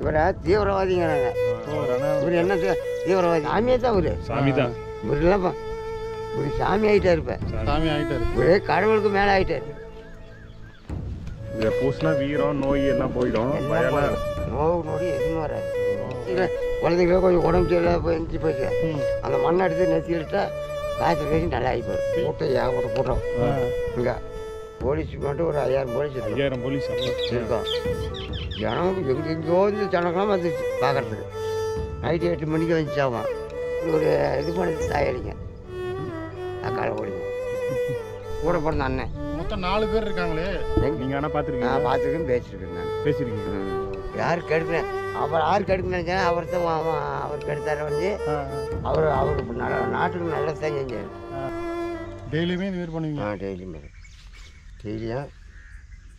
இவரை? தீவிரவாதிங்கிறாங்க. இவர் என்ன தீவிரவாதி? சாமியே தான் இவரு. சாமி தான் இவர் இல்லைப்பா இவர் சாமி ஆகிட்டாரு இப்போ. சாமி. ஆயிட்டாரு. இவரே கடவுளுக்கு மேலே ஆகிட்டாரு பூசினா வீரம் நோய் எல்லாம் போயிடும். நோவு நொடி எதுவுமே வராது. இல்லை குழந்தைங்களுக்கு கொஞ்சம் உடம்பு சரியில்லாத போய் ம். அந்த மண்ணை எடுத்து நெத்திக்கிட்டா காய்ச்சல் பேசி நல்லா ஆகி போயிடும். கூட்டம் ஏகப்பட்ட கூட்டம் இங்கே போலீஸ் மட்டும் ஒரு ஐயாயிரம் போலீஸ் ஐயாயிரம் போலீஸ்? அப்போ இருக்கோம். ஜனம் எங்கே எங்கேயோ இருந்து ஜனங்களாம் வந்துச்சு பார்க்கறதுக்கு. நைட்டு எட்டு மணிக்கு வந்துச்சாவான் ஒரு இது பண்ணது தாயடிங்க அக்கால ஓடிங்க கூட பிறந்த அண்ணன். மொத்தம் நாலு பேர் இருக்காங்களே. நீங்க ஆனா நான் பாத்துருக்கீங்க பார்த்துருக்கேன் பேசியிருக்கேன் நான். பேசிருக்கீங்க. யார் கெடுக்கிறேன் அவர் யார் கெடுக்கணும்னு நினச்சேன் அவர் தான் வா- வா- அவர் கெடுத்தார வந்து அவர் அவருக்கு நல்ல நாட்டுக்கு நல்லது தான் செஞ்சார் டெய்லியுமே இந்த மாதிரி பண்ணுவீங்க ஆ டெய்லியுமே. டெய்லியும்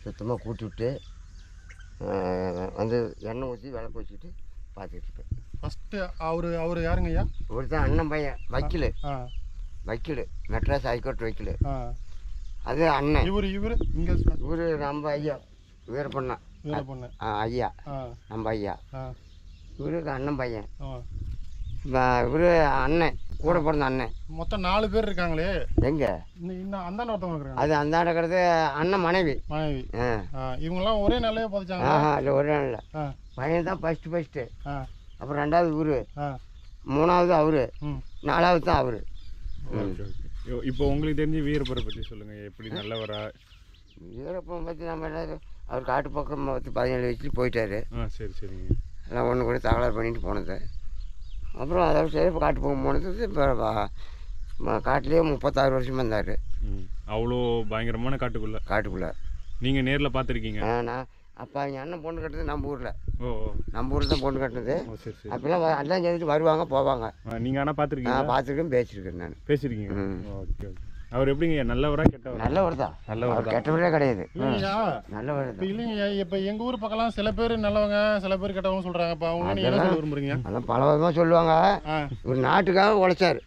சுத்தமாக கூட்டி விட்டு வந்து எண்ணெய் ஊற்றி விளக்கு வச்சுட்டு பார்த்துட்டு இருப்பேன். ஃபர்ஸ்ட் அவரு அவரு யாருங்க ஐயா? ஒரு தான் அண்ணன் பையன் வக்கீல். வக்கீல் மெட்ராஸ் ஹைகோர்ட் வக்கீல். அது அண்ணன். இவரு இவரு? இங்க இவர் நம்ம ஐயா வீரப்பண்ணா வேலை பண்ண. ஆ, ஐயா. நம்ம ஐயா. ஆ. இவருக்கு அண்ணன் பையன். இவர் அண்ணன். கூட பிறந்த அண்ணன். மொத்தம் நாலு பேர் இருக்காங்களே. எங்கே? இன்னும் அந்த ஒருத்தவங்க இருக்காங்க அது அந்த இருக்கிறது அண்ணன் மனைவி. மனைவி. இவங்கெல்லாம் ஒரே நாளே பதிச்சாங்க ஆஹா இல்லை ஒரு நாள் ஆ. பையன் தான் ஃபஸ்ட்டு ஃபஸ்ட்டு அப்புறம் ரெண்டாவது இவரு மூணாவது அவரு. நாலாவது தான் அவரு. இப்போ உங்களுக்கு தெரிஞ்ச வீரப்பரை பத்தி சொல்லுங்க. எப்படி நல்லவரா? வீரப்பன் பற்றி நம்ம என்ன அவர் காட்டு பக்கம் பத்து பதினேழு வயசுல போயிட்டாரு. ஆ சரி சரிங்க. எல்லாம் ஒன்று கூட தகவல் பண்ணிட்டு போனது. அப்புறம் அதை சரி இப்போ காட்டு பக்கம் போனது இப்போ காட்டிலேயே முப்பத்தாறு வருஷம் வந்தார் ம். அவ்வளோ பயங்கரமான காட்டுக்குள்ள. காட்டுக்குள்ளே. நீங்க நேர்ல பார்த்துருக்கீங்க. நான் அப்போ அவங்க அண்ணன் பொண்ணு கட்டுறது நம்ம ஊரில். ஓ நம்ம ஊரில் தான் பொண்ணு கட்டினது. அப்போல்லாம் எல்லாம் சேர்ந்துட்டு வருவாங்க போவாங்க. ஆ, நீங்க ஆனா பார்த்துருக்கீங்க நான் பார்த்துருக்கேன் பேசியிருக்கேன் நான். பேசிருக்கீங்க ம். Okay okay. அவர் எப்படிங்க? நல்லவரா கெட்டவரா? நல்லவர் தான் நல்லவர் கெட்டவரே கிடையாது. இல்லைங்கய்யா நல்லவர் இப்போ தான். இல்லைங்கய்யா இப்போ எங்கள் ஊர் பக்கம்லாம் சில பேர் நல்லவங்க சில பேர் கெட்டவங்க சொல்கிறாங்க இப்போ அவங்க நீங்கள் என்ன சொல்ல விரும்புறீங்க? அதெல்லாம் பல விதமாக சொல்லுவாங்க. இவர் நாட்டுக்காக உழைச்சார்.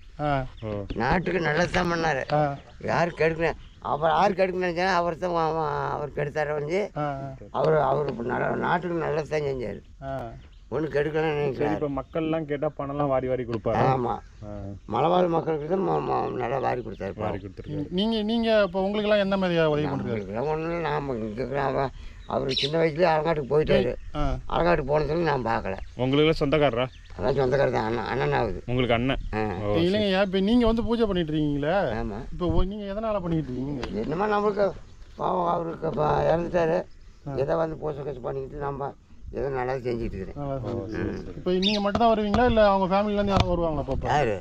நாட்டுக்கு நல்லது தான் பண்ணார். யார் கெடுக்கணும் அவர் யார் கெடுக்கணும்னு நினச்சா அவர் தான் அவர் கெடுத்தார வந்து அவர் அவர் நாட்டுக்கு நல்லது தான் செஞ்சார். ஒன்றும் கெடுக்கணும்னு சரி நினைக்கிறார் இப்போ மக்கள்லாம் கேட்டா பணம்லாம் வாரி வாரி கொடுப்பாரு? ஆமாம் மலைவாழ் மக்களுக்கு தான் நல்லா வாரி கொடுத்தாரு வாரி கொடுத்துருக்காரு. நீங்கள் நீங்கள் இப்போ உங்களுக்கெல்லாம் எந்த மாதிரி உதவி நம்மளுக்கு ஒன்றும் நாம் இங்கே அவன் அவர் சின்ன வயசுலேயே அலங்காட்டுக்கு போயிட்டாரு. அலங்காட்டுக்கு போனதுல நான் பார்க்கல. உங்களுக்கு சொந்தக்காரரா? அதான் சொந்தக்காரர் தான் அண்ணன் அண்ணன்? ஆகுது உங்களுக்கு அண்ணன் இல்லைங்கய்யா இப்போ நீங்கள் வந்து பூஜை பண்ணிட்டு இருக்கீங்களே? ஆமாம் இப்போ நீங்கள் எதனால் பண்ணிக்கிட்டு இருக்கீங்க? என்னமா நம்மளுக்கு பாவம் அவருக்கு இப்போ இறந்துட்டாரு. ஏதோ வந்து பூசை கச்சு பண்ணிக்கிட்டு நம்ம ஏதோ நல்லா செஞ்சுட்டு இருக்கிறேன் இப்போ நீங்கள் மட்டும் தான் வருவீங்களா? இல்லை அவங்க ஃபேமிலிலேருந்து யாரும் வருவாங்களா பாப்பா யாரு?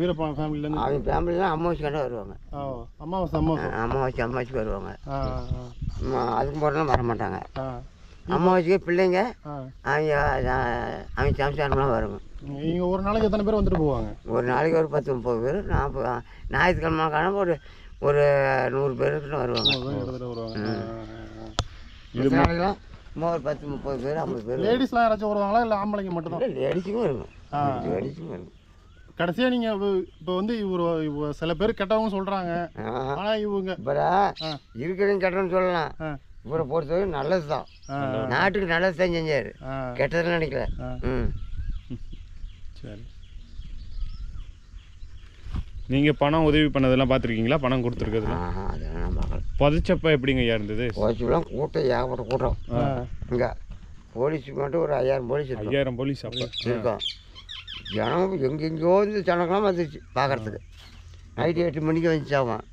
வீரப்பா ஃபேமிலிலேருந்து அவங்க ஃபேமிலிலாம் அம்மாவாசி கண்டா வருவாங்க. அம்மாவாசை அம்மாவாசை அம்மாவாசி அம்மாவாசிக்கு வருவாங்க. அம்மா அதுக்கு போகிறதுலாம் வர மாட்டாங்க. அம்மாவாசிக்கு பிள்ளைங்க அவங்க அவங்க சம்சாரம்லாம் வருங்க. இங்கே ஒரு நாளைக்கு எத்தனை பேர் வந்துட்டு போவாங்க? ஒரு நாளைக்கு ஒரு பத்து முப்பது பேர் நாற்பது ஞாயிற்றுக்கிழமை காலம் ஒரு ஒரு நூறு பேருக்கிட்ட வருவாங்க. வருவாங்க. ஒரு பத்து முப்பது பேர் ஐம்பது பேர் லேடிஸ்லாம் யாராச்சும் வருவாங்களா? இல்லை ஆம்பளைங்க மட்டும்தான்? லேடிஸுக்கும் ஆ. லேடிஸுக்கும் வருங்க கடைசியாக நீங்கள் இப்போ வந்து இவர் இவ- சில பேர் கெட்டவங்க சொல்கிறாங்க. ஆனால் இவங்க இவரை? ஆ. இருக்கிறதும் கெட்டன்னு சொல்லலாம். இவரை பொறுத்தவரை நல்லது தான் நாட்டுக்கு நல்லது தான் செஞ்சார் கெட்டதுன்னு நினைக்கல. ம். சரி. நீங்க பணம் உதவி பண்ணதெல்லாம் பார்த்துருக்கீங்களா? பணம் கொடுத்துருக்கிறதுல? அதெல்லாம் நான் பார்க்கல. புதைச்சப்ப எப்படிங்க ஐயா இருந்தது? போச்சுலாம் கூட்டம் ஏகப்பட்ட கூட்டம் இங்கே போலீஸுக்கு மட்டும் ஒரு ஐயாயிரம் போலீஸ் இருக்கும். ஐயாயிரம் போலீஸ் அப்ப. இருக்கும். ஜனம் எங்கெங்கேயோ இருந்து ஜனங்களாம் வந்துச்சு பார்க்கறதுக்கு. நைட்டு எட்டு மணிக்கு வந்துச்சாவான்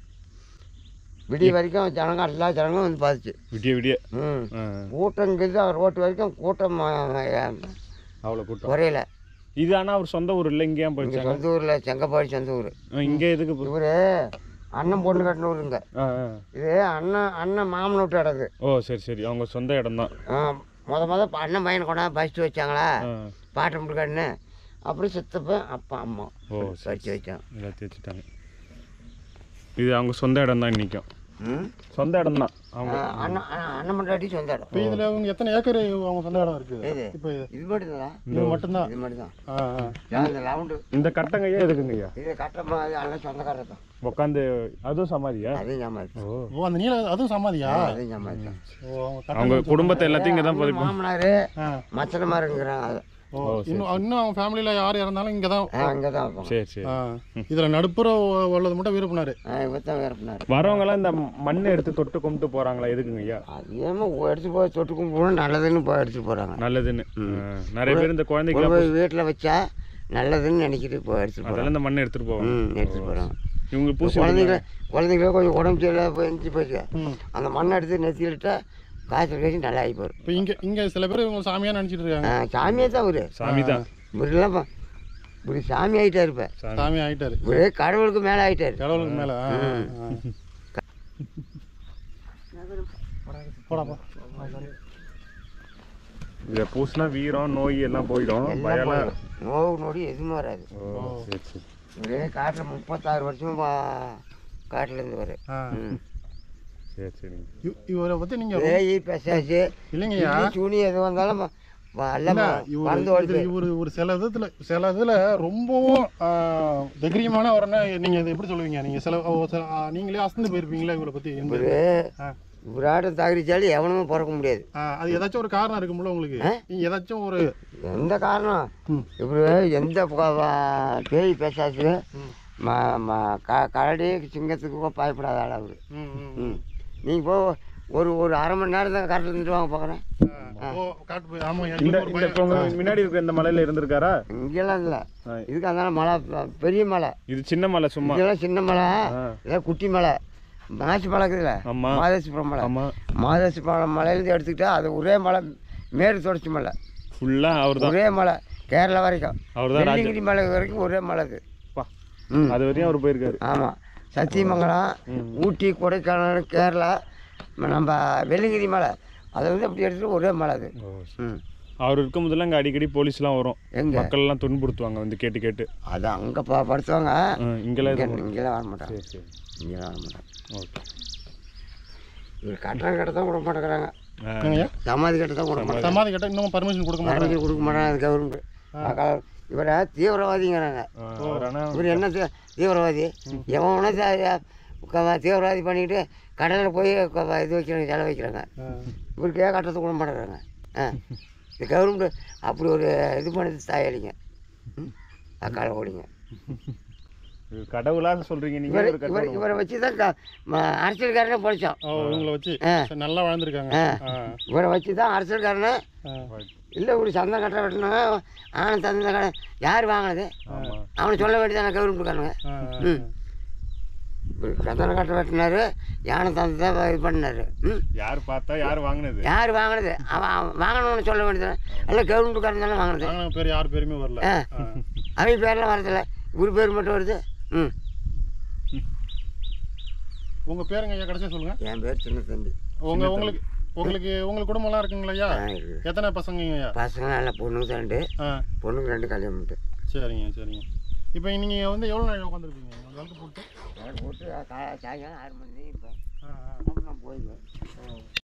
விடிய வரைக்கும் ஜனங்க எல்லா ஜனங்களும் வந்து பார்த்துச்சு. விடிய விடிய. ம். கூட்டங்கிறது ரோட்டு வரைக்கும் கூட்டம் அவ்வளோ கூட்டம். குறையில. இது ஆனா அவர் சொந்த ஊர் இல்லை இங்கேயும் இங்கே போயிடுச்சாங்க சொந்த ஊரில் செங்கப்பாடி சொந்த ஊர். இங்க எதுக்கு இவர் அண்ணன் பொண்ணு கட்டின ஊருங்க ஆ, ஆ. இது அண்ணன் அண்ணன் மாமன் விட்டு இடது. ஓ சரி சரி. அவங்க சொந்த இடம் தான் ஆ, முத முத அண்ணன் பையனை கொண்டாந்து பறிச்சு வச்சாங்களா? பாட்டம் முட்டு கட்டினு அப்புறம் சித்தப்ப அப்பா அம்மா ஓ சரி வச்சான் எல்லாத்தையும் வச்சுட்டாங்க. இது அவங்க சொந்த இடம் தான் நிற்கும் சொந்த இடம் தான் அவங்க. ஆ, அண்ணன் அண்ணன் அண்ணன் மண்டாட்டி சொந்த இடம். இப்போ இதில் அவங்க எத்தனை ஏக்கர் அவங்க சொந்த இடம் இருக்குது இது இப்போ இது. இது மட்டும்தான்? இது ஆ இந்த லவுண்டு இந்த கட்டங்க ஐயா எதுக்குங்க ஐயா இது கட்டமா அது அண்ணன் சொந்தக்காரர் தான். உட்காந்து அதுவும் சமாதியா? அதையும் ஞாபகம் ஓ. ஓ அந்த நீல அதுவும் சமாதியா? அதையும் ஓ அவங்க குடும்பத்தை எல்லாத்தையும் இங்கே தான் மாமனார் மச்சனமாருங்கிறாங்க. இன்னும் இன்னும் அவங்க ஃபேமிலியில் யார் இறந்தாலும் இங்கே தான் ஆ இங்கே தான் சரி சரி. இதில் நடுப்புற உள்ளது மட்டும் விருப்பினார். தான் வேறுப்பினார் வரவங்கலாம் இந்த மண்ணை எடுத்து தொட்டு கும்பிட்டு போறாங்களா எதுக்குங்க ஐயா? அது ஏமா எடுத்து போய் தொட்டு கும்பிடணும் நல்லதுன்னு போய் எடுத்துட்டு போகிறாங்க நல்லதுன்னு. நிறைய பேர் இந்த போய் வீட்டில் வச்சா நல்லதுன்னு நினைக்கிட்டு போய் எடுத்துட்டு போகிறாங்க அதெல்லாம் இந்த மண்ணை எடுத்துட்டு போவாங்க. ம் எடுத்துட்டு போகிறாங்க இவங்க பூசி குழந்தைங்கள குழந்தைங்கள கொஞ்சம் உடம்பு சரியில்லை போய் எந்திரிச்சு ம். அந்த மண்ணை எடுத்து நெத்திக்கிட்டா காய்ச்சல் கழிச்சு நல்லா ஆகி போயிடும் இப்போ இங்கே இங்கே சில பேர் இவங்க சாமியாக நினச்சிட்டு இருக்காங்க. சாமியே தான் இவரு சாமி தான் பா- இப்படி சாமி ஆகிட்டாரு இப்போ. சாமி. ஆயிட்டாரு. இவரே கடவுளுக்கு மேலே ஆகிட்டாரு கடவுளுக்கு மேலே இதை பூசினா வீரம் நோய் எல்லாம் போயிடும். நோவு நொடி எதுவுமே வராது. இவரே காட்டில் முப்பத்தாறு வருஷமா காட்டில் இருந்து வர ஆ சரி சரிங்க. இவ- இவரை பற்றி நீங்கள் பேய் பெசாச்சு. இல்லைங்கய்யா. துணி எது வந்தாலும் ம- ம- எல்லாம் இல்ல, இவரு ஓடி இவரு ஒரு சில விதத்துல சில இதுல ரொம்பவும் ஆ, தைரியமான வரனா நீங்க இதை எப்படி சொல்லுவீங்க? நீங்க சில ஓ, சில- நீங்களே அசந்து போயிருப்பீங்களா இவரை பத்தி? இந்த- இவரு ஆ. தகரிச்சாலும் எவனுமே பிறக்க முடியாது. அது ஏதாச்சும் ஒரு காரணம் இருக்கும்ல உங்களுக்கு? நீங்க ஏதாச்சும் ஒரு எந்த காரணம்? ம். இவரு எந்த ப- வ- பேய் பேசாச்சு ம். ம ம க கரடி சிங்கத்துக்கு பயப்படாத ஆள் அவரு ம், ம், ம். நீங்கள் போ ஒரு ஒரு அரை மணி நேரம் தான் கரெக்டாக இருந்துட்டு வாங்க பார்க்குறேன் முன்னாடி இருக்கிற இந்த மலையில இருந்திருக்காரா? இங்கெல்லாம் இல்லை. இதுக்கு அதனால மலை பெரிய மலை. இது சின்ன மலை சும்மா. இதெல்லாம் சின்ன மலை. இதெல்லாம் குட்டி மலை. மாசி மலை இருக்குதுல்ல? ஆமா. மாதேஸ்வரம் மலை. ஆமா. மாதேஸ்வரம் மலையிலேருந்து எடுத்துக்கிட்டா அது ஒரே மலை மேற்கு தொடர்ச்சி மலை. ஃபுல்லா அவர் ஒரே மலை. கேரளா வரைக்கும். அவர் தான் மலை வரைக்கும் ஒரே மலை. ம். அது வரையும் அவர் போயிருக்காரு. ஆமாம் சத்தியமங்கலம். ஊட்டி கொடைக்கானல் கேரளா நம்ம வெள்ளிங்கிரி மலை. அதை வந்து அப்படி எடுத்துட்டு ஒரே மலை அது. ம். அவர் இருக்கும் போதெல்லாம் இங்கே அடிக்கடி போலீஸ்லாம் வரும். எங்க? மக்கள் எல்லாம் துன்புறுத்துவாங்க வந்து கேட்டு கேட்டு. அது அங்கே ப படுத்துவாங்க. இங்கெல்லாம் இங்கெல்லாம் வர மாட்டாங்க. சரி சரி. இங்கெல்லாம் வர மாட்டாங்க. ஓகே. இவர் கட்டணம் கட்ட தான் கொடுக்க மாட்டேங்கிறாங்க? சமாதி கட்ட தான் கொடுக்க மாட்டாங்க சமாதி கட்ட இன்னும் பர்மிஷன் கொடுக்க மாட்டாங்க கொடுக்க மாட்டாங்க கவர்மெண்ட் இவரை? தீவிரவாதிங்கிறாங்க. இவர் என்ன தீவிரவாதி? எவன் தீவிரவாதி பண்ணிட்டு கடலில் போய் இது வைக்கிறாங்க செலவு வைக்கிறாங்க. இவருக்கு கட்டத்தை கொடுக்க மாட்டேங்கிறாங்க. ஆ. இந்த கவர்மெண்ட் அப்படி ஒரு இது பண்ணது தாயடிங்க அக்கால ஓடிங்க. இது கடவுளான்னு சொல்றீங்க நீங்க இவர் ஒரு இவர் வச்சு தான் அரசியல்காரனே ஓ இவங்களை வச்சு? நல்லா வாழ்ந்துருக்காங்க. இவரை வச்சு தான் அரசியல்காரனே. இல்லை இப்படி சந்தம் கட்ட வெட்டணும் ஆனால் தந்த கடை யார் வாங்கினது? அவனை சொல்ல வேண்டியதானே கவர்மெண்ட்காரங்க ஆ. ம். சந்தன கட்ட வெட்டினாரு யானை தந்தை தான் இது பண்ணாரு. ம். யார் பார்த்தா யார் வாங்கினது? யார் வாங்கினது? அவன் வாங்கணும்னு சொல்ல வேண்டியதானே. எல்லாம் கவர்மெண்ட்காரன் தானே வாங்கினது. வாங்கின பேர் யார் பேருமே வரல. அவங்க பேர்லாம் வரதில்ல. இவர் பேர் மட்டும் வருது. ம். உங்க பேருங்க ஐயா கடைசியா சொல்லுங்க. என் பேர் சின்ன தம்பி. உங்க உங்களுக்கு உங்களுக்கு உங்களுக்கு குடும்பம்லாம் இருக்குங்களா ஐயா. எத்தனை பசங்க ஐயா? பசங்க நல்ல பொண்ணுங்க ரெண்டு. ஆ. பொண்ணுங்க ரெண்டு கல்யாணம் பண்ணிட்டு. சரிங்க சரிங்க. இப்போ நீங்கள் வந்து எவ்வளோ நாள் உட்காந்துருப்பீங்க? விளக்கு போட்டு போட்டு சாயங்காலம் ஆறு மணி இப்போ போயிடுவேன்